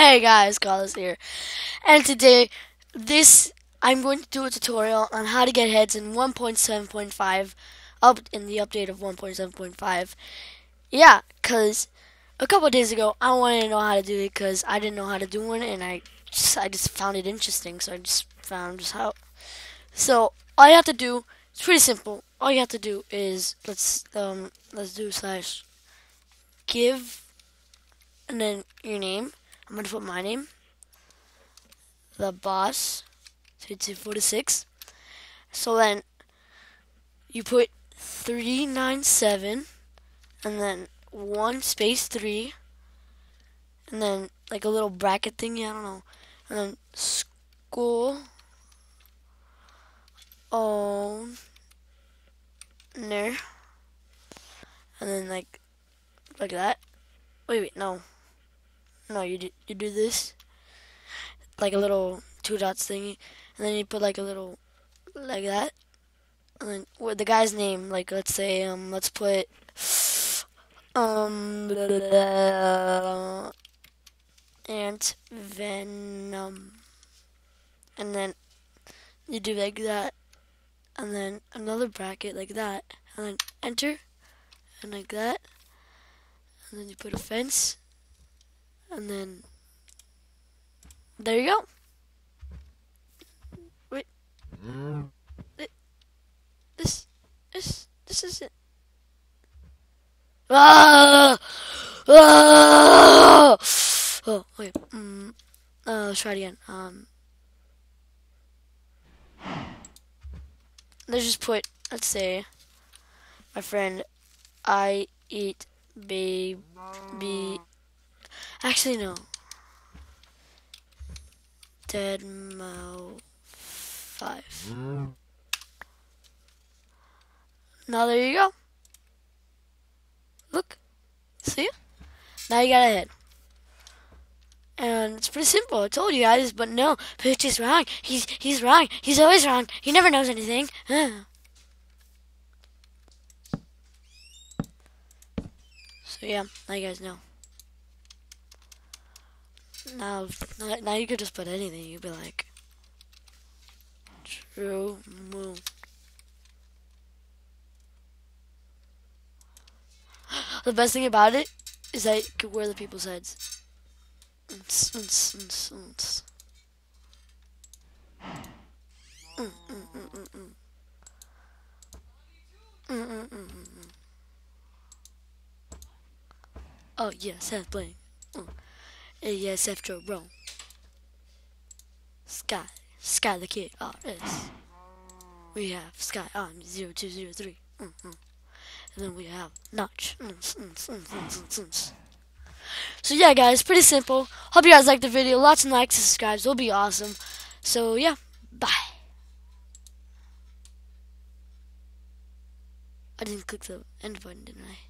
Hey guys, Carlos here. And today, this, I'm going to do a tutorial on how to get heads in 1.7.5, up in the update of 1.7.5. Yeah, because a couple days ago, I wanted to know how to do it because I didn't know how to do one, and I just, I just found it interesting, so I just found just how. So, all you have to do, it's pretty simple. All you have to do is, let's, um, let's do slash give, and then your name I'm gonna put my name, the boss, two two four to six. So then you put three nine seven, and then one space three, and then like a little bracket thingy. I don't know, and then skull owner, and then like like that. Wait, wait, no. No, you do, you do this, like a little two dots thingy, and then you put like a little, like that, and then with the guy's name, like let's say, um, let's put, um, Ant Venom, and then you do like that, and then another bracket like that, and then enter, and like that, and then you put a fence, and then there you go. Wait. This, this, this is it. Ah! Ah! Oh, wait. Mm, uh, let's try it again. Um, let's just put, let's say, my friend, I eat baby Actually, no. Dead Deadmo 5. Now there you go. Look. See? Now you got a head. And it's pretty simple. I told you guys, but no, Pitch is wrong. He's he's wrong. He's always wrong. He never knows anything. Uh. so yeah, now you guys know. Now, now you could just put anything. You'd be like, true moon. the best thing about it is that you could wear the people's heads. Oh yes, head playing. Mm. ASFJerome. Sky, Sky the Kid RS. We have Sky on 0203. Mm -hmm. And then we have Notch. So yeah, guys, pretty simple. Hope you guys liked the video. Lots of likes and subscribes. Will be awesome. So yeah, bye. I didn't click the end button, didn't I?